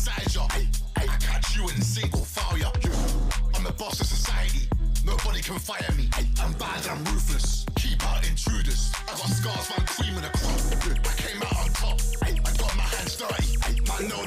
inside ya. I catch you in single file ya. I'm the boss of society. Nobody can fire me. I'm bad, I'm ruthless. Keep out intruders. I got scars, I'm cream in a crop. I came out on top. I got my hands dirty. I know.